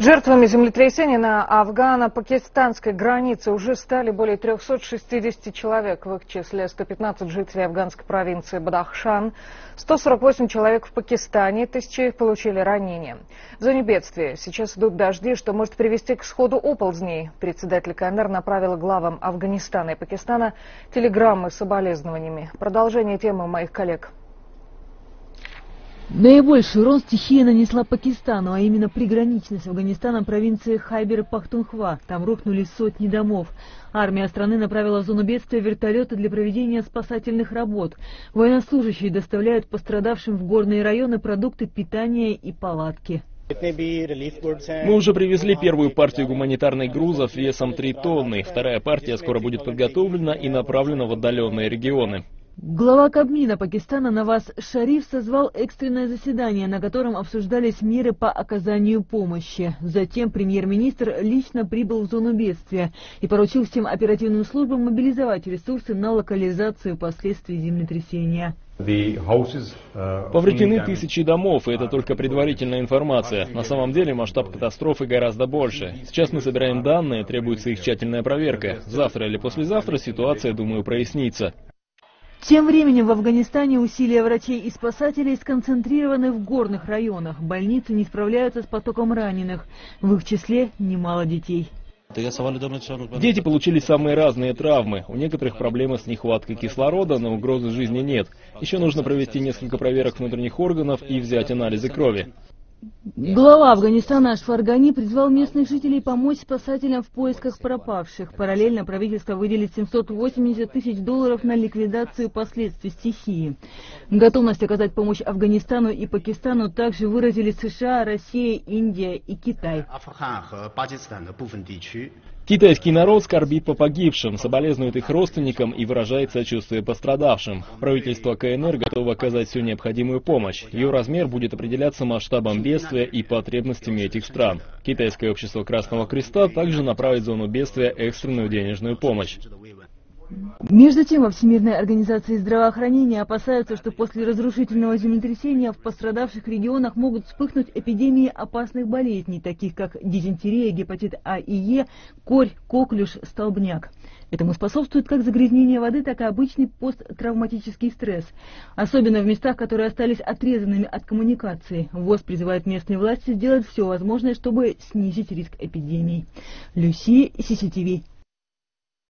Жертвами землетрясения на афгано-пакистанской границе уже стали более 360 человек, в их числе 115 жителей афганской провинции Бадахшан, 148 человек в Пакистане, тысячи получили ранения. В зоне бедствия сейчас идут дожди, что может привести к сходу оползней. Председатель КНР направила главам Афганистана и Пакистана телеграммы с соболезнованиями. Продолжение темы моих коллег. Наибольший урон стихия нанесла Пакистану, а именно приграничной с Афганистаном провинции Хайбер-Пахтунхва. Там рухнули сотни домов. Армия страны направила в зону бедствия вертолеты для проведения спасательных работ. Военнослужащие доставляют пострадавшим в горные районы продукты питания и палатки. Мы уже привезли первую партию гуманитарных грузов весом 3 тонны. Вторая партия скоро будет подготовлена и направлена в отдаленные регионы. Глава Кабмина Пакистана Наваз Шариф созвал экстренное заседание, на котором обсуждались меры по оказанию помощи. Затем премьер-министр лично прибыл в зону бедствия и поручил всем оперативным службам мобилизовать ресурсы на локализацию последствий землетрясения. Uh, Повреждены тысячи домов, и это только предварительная информация. На самом деле масштаб катастрофы гораздо больше. Сейчас мы собираем данные, требуется их тщательная проверка. Завтра или послезавтра ситуация, думаю, прояснится. Тем временем в Афганистане усилия врачей и спасателей сконцентрированы в горных районах. Больницы не справляются с потоком раненых. В их числе немало детей. Дети получили самые разные травмы. У некоторых проблемы с нехваткой кислорода, но угрозы жизни нет. Еще нужно провести несколько проверок внутренних органов и взять анализы крови. Глава Афганистана Ашфаргани призвал местных жителей помочь спасателям в поисках пропавших. Параллельно правительство выделит 780 тысяч долларов на ликвидацию последствий стихии. Готовность оказать помощь Афганистану и Пакистану также выразили США, Россия, Индия и Китай. Китайский народ скорбит по погибшим, соболезнует их родственникам и выражает сочувствие пострадавшим. Правительство КНР готово оказать всю необходимую помощь. Ее размер будет определяться масштабом бедствия и потребностями этих стран. Китайское общество Красного Креста также направит в зону бедствия экстренную денежную помощь. Между тем, во Всемирной организации здравоохранения опасаются, что после разрушительного землетрясения в пострадавших регионах могут вспыхнуть эпидемии опасных болезней, таких как дизентерия, гепатит А и Е, корь, коклюш, столбняк. Этому способствует как загрязнение воды, так и обычный посттравматический стресс, особенно в местах, которые остались отрезанными от коммуникации. ВОЗ призывает местные власти сделать все возможное, чтобы снизить риск эпидемий. Люси, ССТВ.